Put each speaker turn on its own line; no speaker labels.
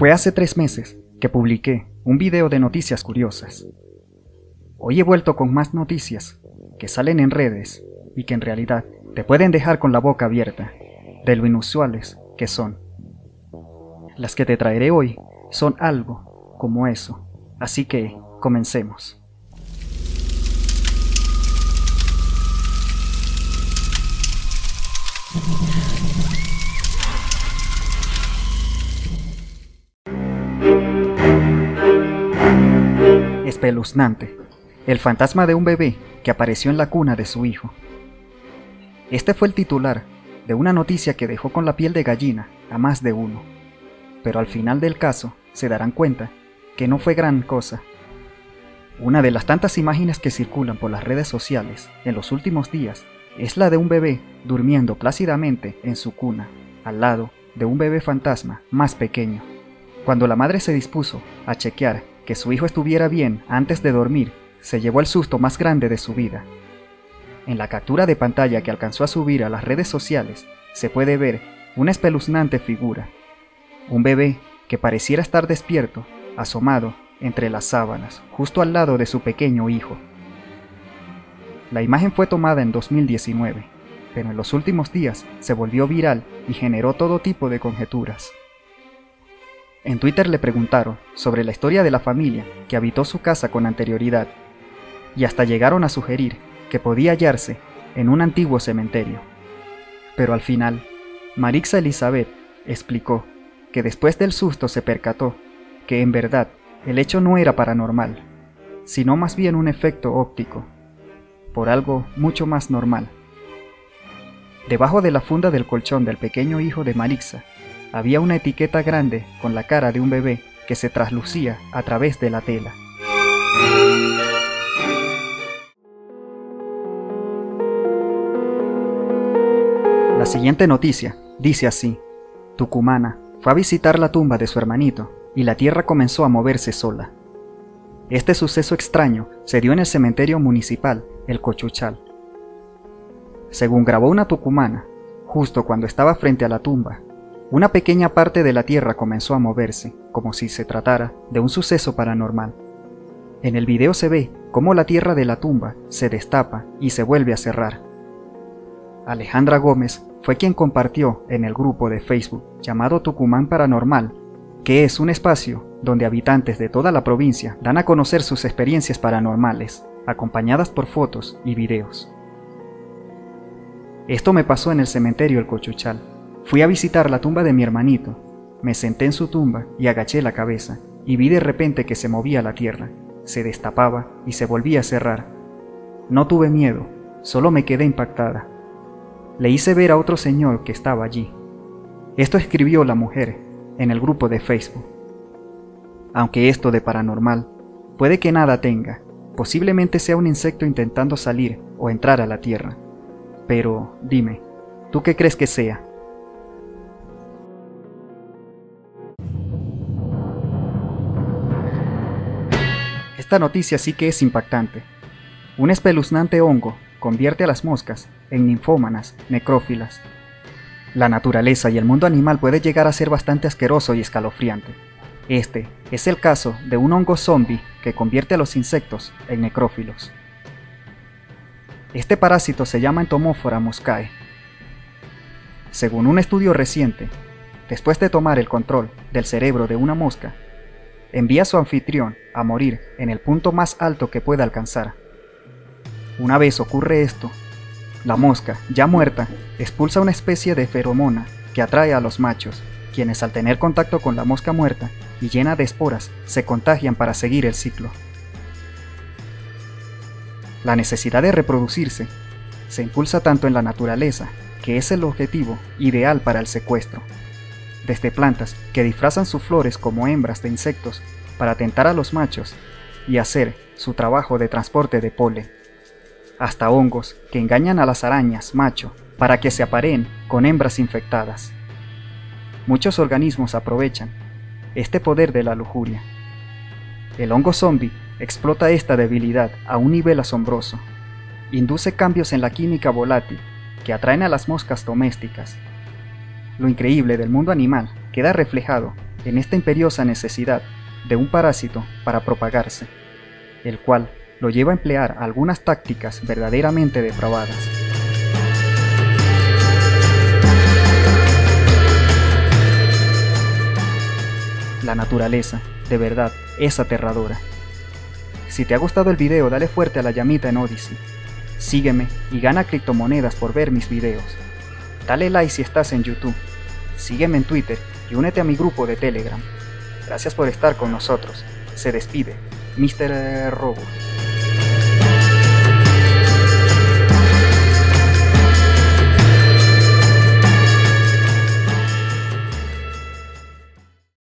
Fue hace tres meses que publiqué un video de noticias curiosas. Hoy he vuelto con más noticias que salen en redes y que en realidad te pueden dejar con la boca abierta de lo inusuales que son. Las que te traeré hoy son algo como eso, así que comencemos. Espeluznante. El fantasma de un bebé que apareció en la cuna de su hijo. Este fue el titular de una noticia que dejó con la piel de gallina a más de uno. Pero al final del caso se darán cuenta que no fue gran cosa. Una de las tantas imágenes que circulan por las redes sociales en los últimos días es la de un bebé durmiendo plácidamente en su cuna, al lado de un bebé fantasma más pequeño. Cuando la madre se dispuso a chequear que su hijo estuviera bien antes de dormir, se llevó el susto más grande de su vida. En la captura de pantalla que alcanzó a subir a las redes sociales, se puede ver una espeluznante figura. Un bebé que pareciera estar despierto, asomado entre las sábanas, justo al lado de su pequeño hijo. La imagen fue tomada en 2019, pero en los últimos días se volvió viral y generó todo tipo de conjeturas. En Twitter le preguntaron sobre la historia de la familia que habitó su casa con anterioridad, y hasta llegaron a sugerir que podía hallarse en un antiguo cementerio. Pero al final, Marixa Elizabeth explicó que después del susto se percató que en verdad el hecho no era paranormal, sino más bien un efecto óptico, por algo mucho más normal. Debajo de la funda del colchón del pequeño hijo de Marixa había una etiqueta grande con la cara de un bebé que se traslucía a través de la tela. La siguiente noticia dice así. Tucumana fue a visitar la tumba de su hermanito y la tierra comenzó a moverse sola. Este suceso extraño se dio en el cementerio municipal El Cochuchal. Según grabó una tucumana, justo cuando estaba frente a la tumba, una pequeña parte de la tierra comenzó a moverse, como si se tratara de un suceso paranormal. En el video se ve cómo la tierra de la tumba se destapa y se vuelve a cerrar. Alejandra Gómez fue quien compartió en el grupo de Facebook llamado Tucumán Paranormal, que es un espacio donde habitantes de toda la provincia dan a conocer sus experiencias paranormales, acompañadas por fotos y videos. Esto me pasó en el cementerio El Cochuchal, Fui a visitar la tumba de mi hermanito. Me senté en su tumba y agaché la cabeza, y vi de repente que se movía la tierra, se destapaba y se volvía a cerrar. No tuve miedo, solo me quedé impactada. Le hice ver a otro señor que estaba allí. Esto escribió la mujer en el grupo de Facebook. Aunque esto de paranormal puede que nada tenga, posiblemente sea un insecto intentando salir o entrar a la Tierra. Pero dime, ¿tú qué crees que sea? Esta noticia sí que es impactante. Un espeluznante hongo convierte a las moscas en ninfómanas, necrófilas. La naturaleza y el mundo animal puede llegar a ser bastante asqueroso y escalofriante. Este es el caso de un hongo zombie que convierte a los insectos en necrófilos. Este parásito se llama Entomófora muscae. Según un estudio reciente, después de tomar el control del cerebro de una mosca, envía a su anfitrión a morir en el punto más alto que pueda alcanzar. Una vez ocurre esto, la mosca, ya muerta, expulsa una especie de feromona que atrae a los machos, quienes al tener contacto con la mosca muerta y llena de esporas se contagian para seguir el ciclo. La necesidad de reproducirse se impulsa tanto en la naturaleza, que es el objetivo ideal para el secuestro, desde plantas que disfrazan sus flores como hembras de insectos para tentar a los machos y hacer su trabajo de transporte de polen, hasta hongos que engañan a las arañas macho para que se apareen con hembras infectadas. Muchos organismos aprovechan este poder de la lujuria. El hongo zombie explota esta debilidad a un nivel asombroso. Induce cambios en la química volátil que atraen a las moscas domésticas lo increíble del mundo animal queda reflejado en esta imperiosa necesidad de un parásito para propagarse, el cual lo lleva a emplear algunas tácticas verdaderamente depravadas. La naturaleza, de verdad, es aterradora. Si te ha gustado el video, dale fuerte a la llamita en Odyssey. Sígueme y gana criptomonedas por ver mis videos. Dale like si estás en YouTube. Sígueme en Twitter y únete a mi grupo de Telegram. Gracias por estar con nosotros. Se despide, Mr. Robot.